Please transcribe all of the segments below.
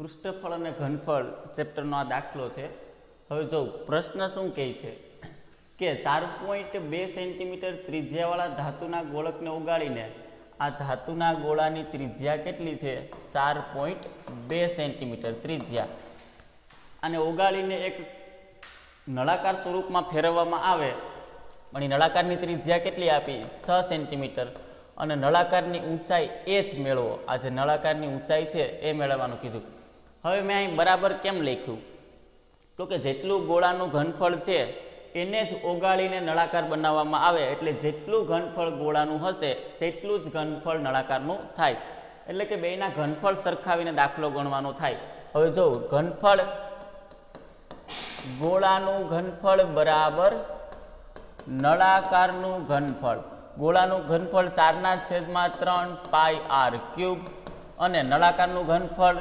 પૃષ્ઠફળ અને ઘનફળ ચેપ્ટરનો આ દાખલો છે. હવે જો પ્રશ્ન શું કહે છે? કે ચાર પોઈન્ટ બે સેન્ટીમીટર ત્રિજ્યાવાળા ધાતુના ગોળકને ઉગાડીને આ ધાતુના ગોળાની ત્રિજ્યા કેટલી છે? ચાર પોઈન્ટ બે સેન્ટીમીટર ત્રિજ્યા. અને ઉગાડીને એક નળાકાર સ્વરૂપમાં ફેરવવામાં આવે. પણ એ નળાકારની ત્રિજ્યા કેટલી આપી? છ સેન્ટીમીટર અને નળાકારની ઊંચાઈ એ જ મેળવો. આ જે નળાકારની ઊંચાઈ છે, એ મેળવવાનું કીધું. હવે મેં અહીં બરાબર કેમ લખ્યું? તો કે જેટલું ગોળાનું ઘનફળ છે, એને જ ઓગાળીને નળાકાર બનાવવામાં આવે, એટલે જેટલું ઘનફળ ગોળાનું હશે, તેટલું જ ઘનફળ નળાકારનું થાય. એટલે કે બેના ઘનફળ સરખાવીને દાખલો ગણવાનો થાય. હવે જો ઘનફળ ગોળાનું ઘનફળ બરાબર નળાકારનું ઘનફળ. ગોળાનું ઘનફળ ચારના છેદમાં ત્રણ પાય આર ક્યુબ અને નળાકારનું ઘનફળ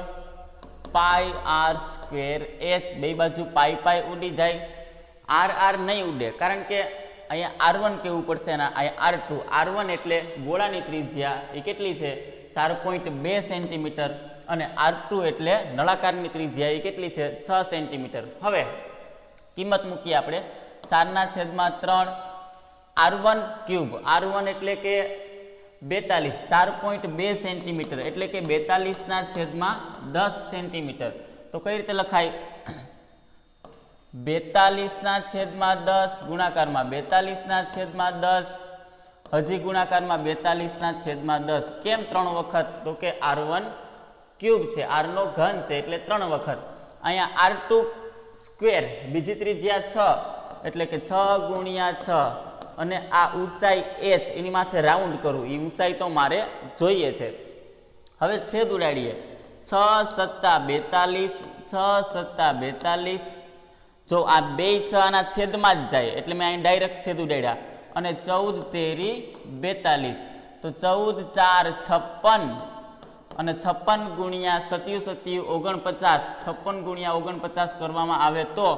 પાઈ આર સ્ક્વેર એચ બે બાજુ પાઈ પાઈ ઉડી જાય. આર આર નહીં ઉડે, કારણ કે અહીંયા આર વન કહેવું પડશે ને, અહીંયા આર ટુ આર વન એટલે ગોળાની ત્રિજ્યા એ કેટલી છે? ચાર પોઈન્ટ બે સેન્ટીમીટર અને આર ટુ એટલે નળાકારની ત્રિજ્યા એ કેટલી છે? છ સેન્ટીમીટર હવે કિંમત મૂકીએ આપણે. ચારના છેદમાં ત્રણ R one cube R one એટલે કે બેતાલીસ, ચાર પોઈન્ટ બે સેન્ટીમીટર, એટલે કે બેતાલીસના છેદમાં દસ સેન્ટીમીટર. તો કઈ રીતે લખાય? બેતાલીસના છેદમાં દસ ગુણાકારમાં, બેતાલીસના છેદમાં દસ, હજી ગુણાકારમાં બેતાલીસના છેદમાં દસ. કેમ ત્રણ વખત? તો કે આર વન ક્યુબ છે, આરનો ઘન છે, એટલે ત્રણ વખત. અહીંયા આર ટુ સ્ક્વેર, બીજી ત્રિજ્યા છ, એટલે કે છ ગુણ્યા છ. અને આ ઊંચાઈ એચ એની માથે રાઉન્ડ કરું એ ઊંચાઈ તો મારે જોઈએ છે. હવે છેદ ઉડાડીએ. છ સત્તા બેતાલીસ, છ સત્તા બેતાલીસ. જો આ બે છ આના છેદમાં જ જાય, એટલે મેં અહીં ડાયરેક્ટ છેદ ઉડાડ્યા. અને ચૌદ તેરી બેતાલીસ. તો ચૌદ ચાર છપ્પન. અને છપ્પન ગુણ્યા સત્યુ સત્યુ ઓગણપચાસ. છપ્પન ગુણ્યા ઓગણપચાસ કરવામાં આવે તો,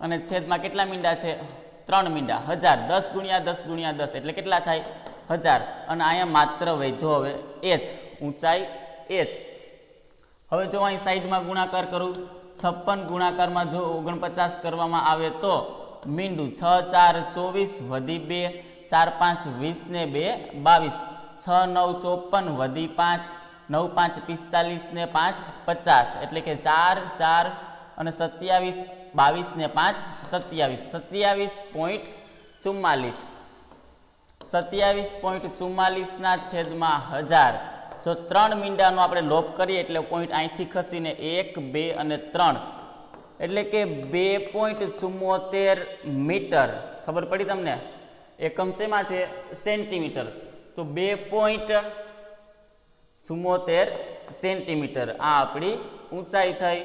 અને છેદમાં કેટલા મીંડા છે? ત્રણ મીંડા. હજાર દસ ગુણ્યા દસ ગુણ્યા દસ એટલે કેટલા થાય? હજાર. અને અહીંયા માત્ર વૈધો હવે. એ જ. ઊંચાઈ એ જ. હવે જો અહીં સાઈડમાં ગુણાકાર કરું, છપ્પન ગુણાકારમાં જો ઓગણપચાસ કરવામાં આવે તો મીંડું છ, ચાર, ચોવીસ વધી બે, ચાર, પાંચ, વીસ ને બે, બાવીસ. છ, નવ, ચોપન વધી પાંચ, નવ, પાંચ, પિસ્તાલીસ ને પાંચ, પચાસ. એટલે કે ચાર ચાર અને સત્યાવીસ બાવીસ ને પાંચ, સત્યાવીસ. સત્યાવીસ પોઈન્ટ ચુમ્માલીસ. સત્યાવીસ પોઈન્ટ ચુમ્માલીસના છેદમાં હજાર. જો ત્રણ મીંડાનો આપણે લોપ કરીએ એટલે પોઈન્ટ અહીંથી ખસીને એક, બે અને ત્રણ. એટલે કે બે પોઈન્ટ ચુમ્મોતેર મીટર. ખબર પડી તમને? એકમ શેમાં છે? સેન્ટીમીટર. તો બે પોઈન્ટ ચુમ્મોતેર સેન્ટીમીટર. આ આપણી ઊંચાઈ થઈ.